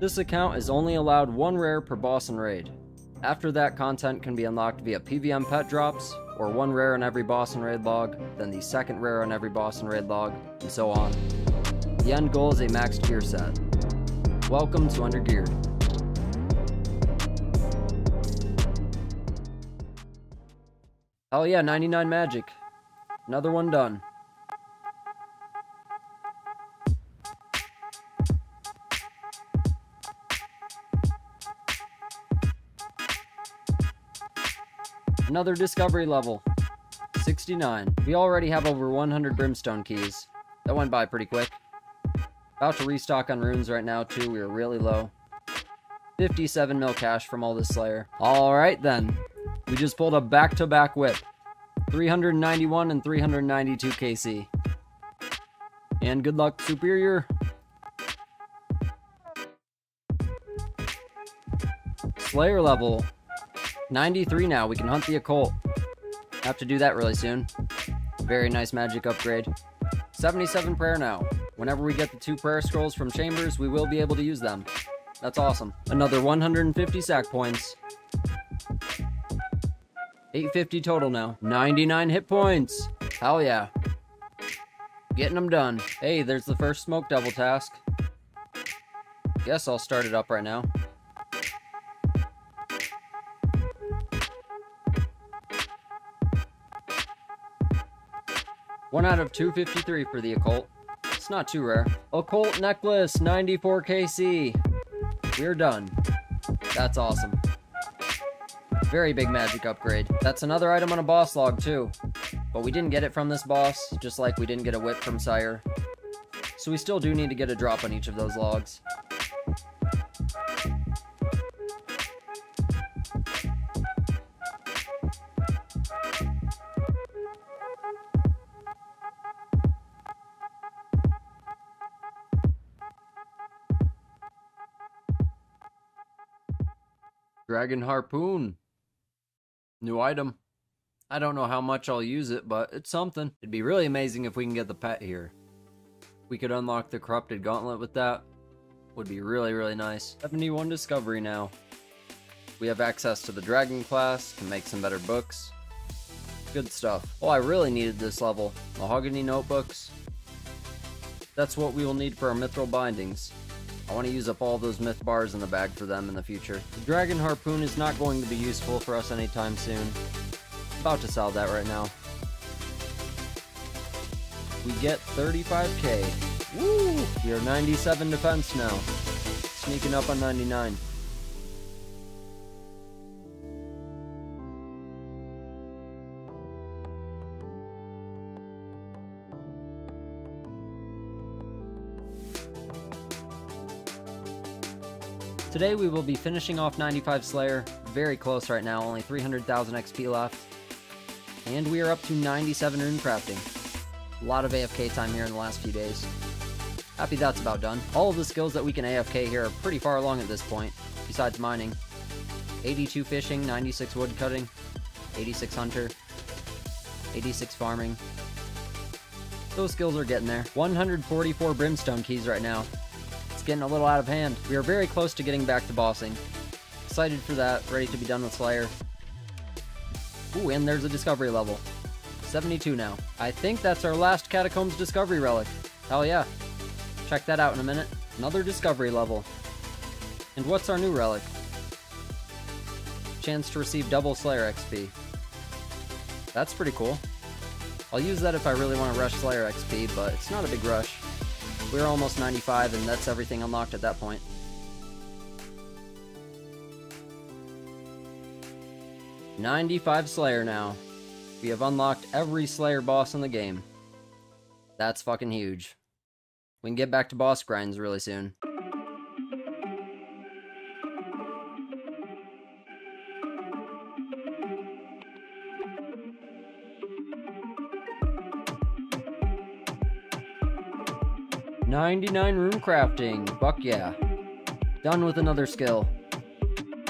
This account is only allowed one rare per boss and raid. After that, content can be unlocked via PVM pet drops, or one rare on every boss and raid log, then the second rare on every boss and raid log, and so on. The end goal is a maxed gear set. Welcome to Undergeared. Hell yeah, 99 magic. Another one done. Another discovery level. 69. We already have over 100 brimstone keys. That went by pretty quick. About to restock on runes right now too, we are really low. 57 mil cash from all this slayer. Alright then. We just pulled a back-to-back -back whip. 391 and 392 KC. And good luck, Superior. Slayer level. 93 now. We can hunt the occult. Have to do that really soon. Very nice magic upgrade. 77 prayer now. Whenever we get the two prayer scrolls from chambers, we will be able to use them. That's awesome. Another 150 sack points. 850 total now. 99 hit points. Hell yeah. Getting them done. Hey, there's the first smoke devil task. Guess I'll start it up right now. One out of 253 for the occult. It's not too rare. Occult necklace, 94 KC. We're done. That's awesome. Very big magic upgrade. That's another item on a boss log too. But we didn't get it from this boss, just like we didn't get a whip from Sire. So we still do need to get a drop on each of those logs. Dragon Harpoon. New item. I don't know how much I'll use it, but it's something. It'd be really amazing if we can get the pet here. We could unlock the Corrupted Gauntlet with that. Would be really, really nice. 71 Discovery now. We have access to the Dragon class, can make some better books. Good stuff. Oh, I really needed this level. Mahogany notebooks. That's what we will need for our mithril bindings. I want to use up all those myth bars in the bag for them in the future. The Dragon Harpoon is not going to be useful for us anytime soon. About to sell that right now. We get 35k. Woo! We are 97 defense now. Sneaking up on 99. Today we will be finishing off 95 Slayer, very close right now, only 300,000 XP left. And we are up to 97 rune crafting. A lot of AFK time here in the last few days. Happy that's about done. All of the skills that we can AFK here are pretty far along at this point, besides mining. 82 fishing, 96 wood cutting, 86 hunter, 86 farming. Those skills are getting there. 144 brimstone keys right now. It's getting a little out of hand. We are very close to getting back to bossing. Excited for that, ready to be done with Slayer. Ooh, and there's a discovery level. 72 now. I think that's our last Catacombs discovery relic. Hell yeah. Check that out in a minute. Another discovery level. And what's our new relic? Chance to receive double Slayer XP. That's pretty cool. I'll use that if I really want to rush Slayer XP, but it's not a big rush. We're almost 95, and that's everything unlocked at that point. Ninety-five Slayer now. We have unlocked every Slayer boss in the game. That's fucking huge. We can get back to boss grinds really soon. 99 rune crafting. Fuck yeah. Done with another skill.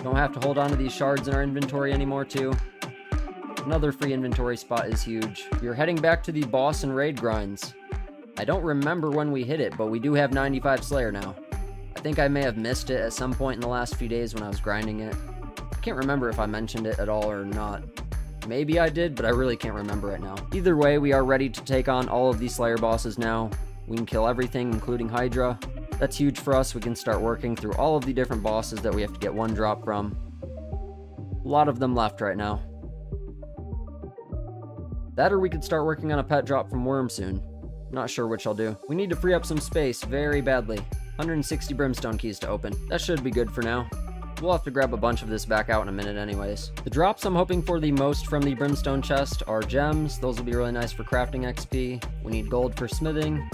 Don't have to hold on to these shards in our inventory anymore, too. Another free inventory spot is huge. We're heading back to the boss and raid grinds. I don't remember when we hit it, but we do have 95 Slayer now. I think I may have missed it at some point in the last few days when I was grinding it. I can't remember if I mentioned it at all or not. Maybe I did, but I really can't remember right now. Either way, we are ready to take on all of these Slayer bosses now. We can kill everything, including Hydra. That's huge for us. We can start working through all of the different bosses that we have to get one drop from. A lot of them left right now. That or we could start working on a pet drop from Worm soon. Not sure which I'll do. We need to free up some space very badly. 160 brimstone keys to open. That should be good for now. We'll have to grab a bunch of this back out in a minute anyways. The drops I'm hoping for the most from the brimstone chest are gems. Those will be really nice for crafting XP. We need gold for smithing,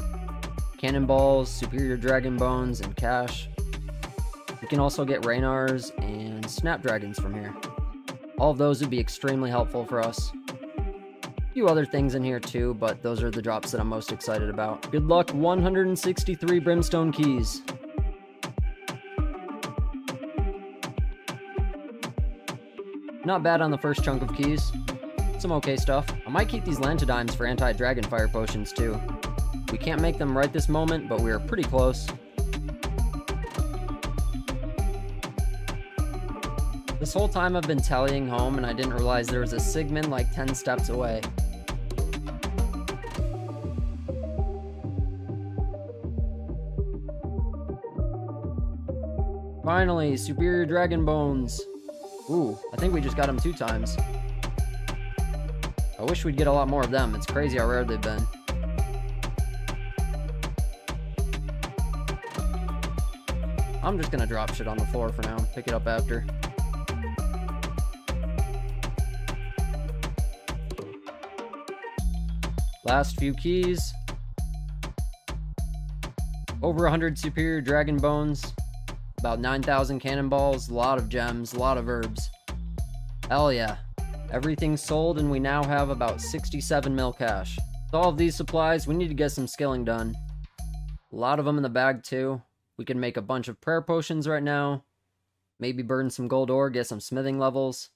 cannonballs, superior dragon bones, and cash. You can also get Ranarrs and snapdragons from here. All of those would be extremely helpful for us. A few other things in here too, but those are the drops that I'm most excited about. Good luck, 163 brimstone keys. Not bad on the first chunk of keys. Some okay stuff. I might keep these Lantadymes for anti-dragon fire potions too. We can't make them right this moment, but we're pretty close. This whole time I've been tallying home and I didn't realize there was a Sigmund like 10 steps away. Finally, Superior Dragon Bones. Ooh, I think we just got them two times. I wish we'd get a lot more of them. It's crazy how rare they've been. I'm just gonna drop shit on the floor for now. Pick it up after. Last few keys. Over 100 superior dragon bones. About 9,000 cannonballs, a lot of gems, a lot of herbs. Hell yeah. Everything's sold and we now have about 67 mil cash. With all of these supplies, we need to get some skilling done. A lot of them in the bag too. We can make a bunch of prayer potions right now. Maybe burn some gold ore, get some smithing levels.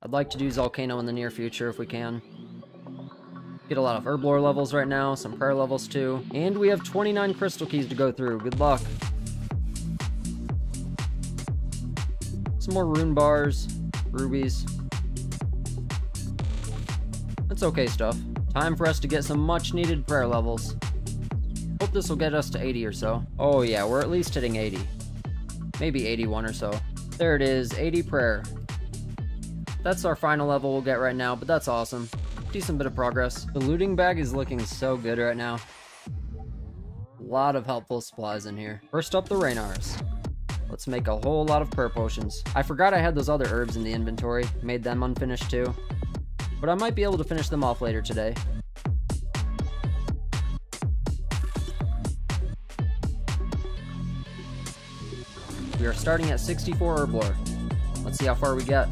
I'd like to do Volcano in the near future if we can. Get a lot of herblore levels right now, some prayer levels too. And we have 29 crystal keys to go through. Good luck. Some more rune bars, rubies. That's okay stuff. Time for us to get some much needed prayer levels. Hope this will get us to 80 or so. Oh yeah, we're at least hitting 80. Maybe 81 or so. There it is, 80 prayer. That's our final level we'll get right now, but that's awesome. Decent bit of progress. The looting bag is looking so good right now. A lot of helpful supplies in here. First up, the Ranarrs. Let's make a whole lot of prayer potions. I forgot I had those other herbs in the inventory, made them unfinished too. But I might be able to finish them off later today. We are starting at 64 herblore. Let's see how far we get.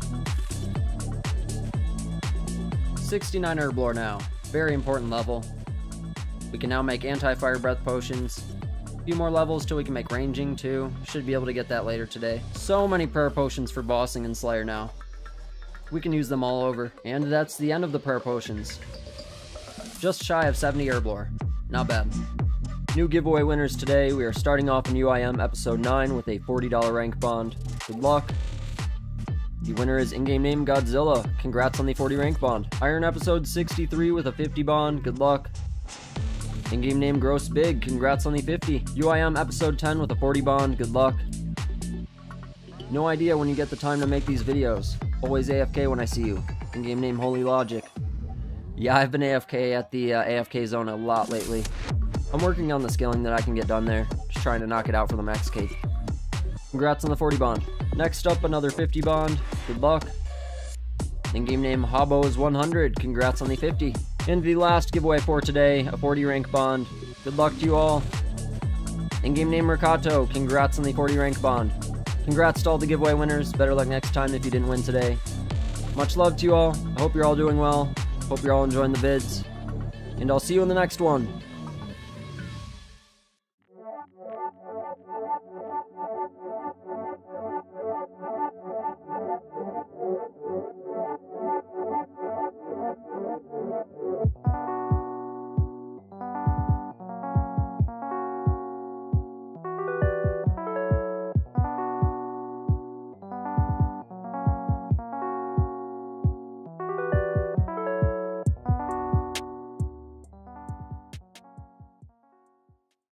69 herblore now. Very important level. We can now make anti-fire breath potions, A few more levels till we can make ranging too. Should be able to get that later today. So many prayer potions for bossing and Slayer now. We can use them all over. And that's the end of the prayer potions. Just shy of 70 herblore. Not bad. New giveaway winners today. We are starting off in UIM episode 9 with a $40 rank bond. Good luck. The winner is in-game name Godzilla. Congrats on the 40 rank bond. Iron episode 63 with a 50 bond. Good luck. In-game name Gross Big, congrats on the 50. UIM episode 10 with a 40 bond, good luck. No idea when you get the time to make these videos. Always AFK when I see you. In-game name Holy Logic. Yeah, I've been AFK at the uh, AFK zone a lot lately. I'm working on the scaling that I can get done there. Just trying to knock it out for the max cape. Congrats on the 40 bond. Next up, another 50 bond. Good luck. In-game name Habo is 100. Congrats on the 50. And the last giveaway for today, a 40 rank bond. Good luck to you all. In-game name Mercato, congrats on the 40 rank bond. Congrats to all the giveaway winners. Better luck next time if you didn't win today. Much love to you all. I hope you're all doing well. Hope you're all enjoying the vids. And I'll see you in the next one.